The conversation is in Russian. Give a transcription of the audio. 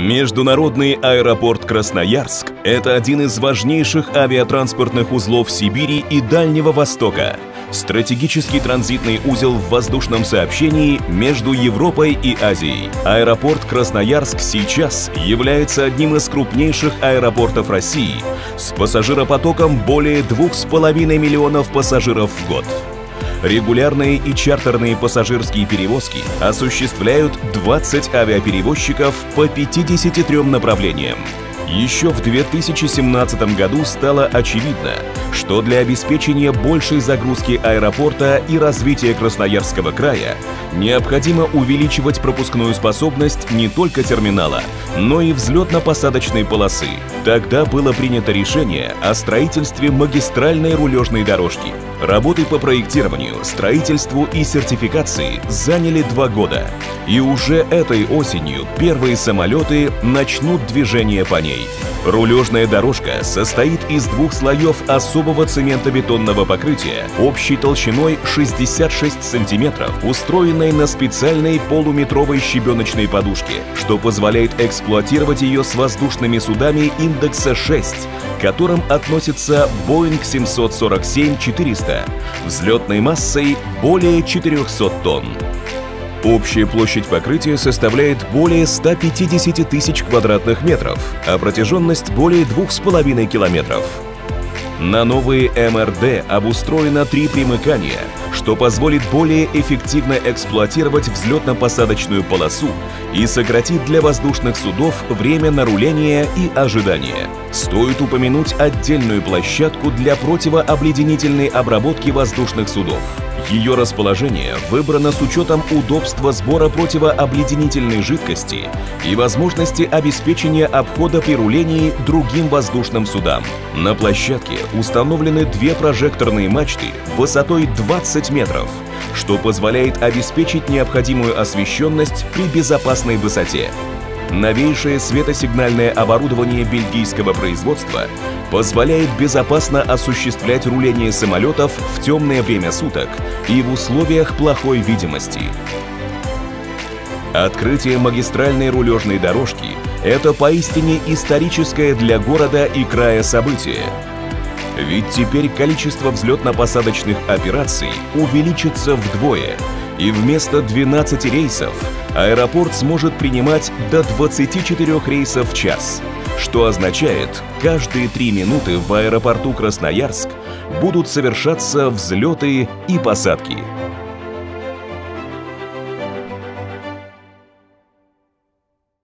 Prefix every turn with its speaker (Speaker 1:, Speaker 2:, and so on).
Speaker 1: Международный аэропорт Красноярск – это один из важнейших авиатранспортных узлов Сибири и Дальнего Востока. Стратегический транзитный узел в воздушном сообщении между Европой и Азией. Аэропорт Красноярск сейчас является одним из крупнейших аэропортов России с пассажиропотоком более 2,5 миллионов пассажиров в год. Регулярные и чартерные пассажирские перевозки осуществляют 20 авиаперевозчиков по 53 направлениям. Еще в 2017 году стало очевидно, что для обеспечения большей загрузки аэропорта и развития Красноярского края необходимо увеличивать пропускную способность не только терминала, но и взлетно-посадочной полосы. Тогда было принято решение о строительстве магистральной рулежной дорожки. Работы по проектированию, строительству и сертификации заняли два года. И уже этой осенью первые самолеты начнут движение по ней. Рулежная дорожка состоит из двух слоев особого цементобетонного покрытия общей толщиной 66 сантиметров, устроенной на специальной полуметровой щебеночной подушке, что позволяет эксплуатировать ее с воздушными судами индекса 6, к которым относится Boeing 747-400, взлетной массой более 400 тонн. Общая площадь покрытия составляет более 150 тысяч квадратных метров, а протяженность более 2,5 километров. На новые МРД обустроено три примыкания, что позволит более эффективно эксплуатировать взлетно-посадочную полосу и сократит для воздушных судов время наруления и ожидания. Стоит упомянуть отдельную площадку для противообледенительной обработки воздушных судов. Ее расположение выбрано с учетом удобства сбора противообледенительной жидкости и возможности обеспечения обхода при рулении другим воздушным судам. На площадке установлены две прожекторные мачты высотой 20 метров, что позволяет обеспечить необходимую освещенность при безопасной высоте. Новейшее светосигнальное оборудование бельгийского производства позволяет безопасно осуществлять руление самолетов в темное время суток и в условиях плохой видимости. Открытие магистральной рулежной дорожки – это поистине историческое для города и края событие. Ведь теперь количество взлетно-посадочных операций увеличится вдвое, и вместо 12 рейсов аэропорт сможет принимать до 24 рейсов в час, что означает, каждые три минуты в аэропорту Красноярск будут совершаться взлеты и посадки.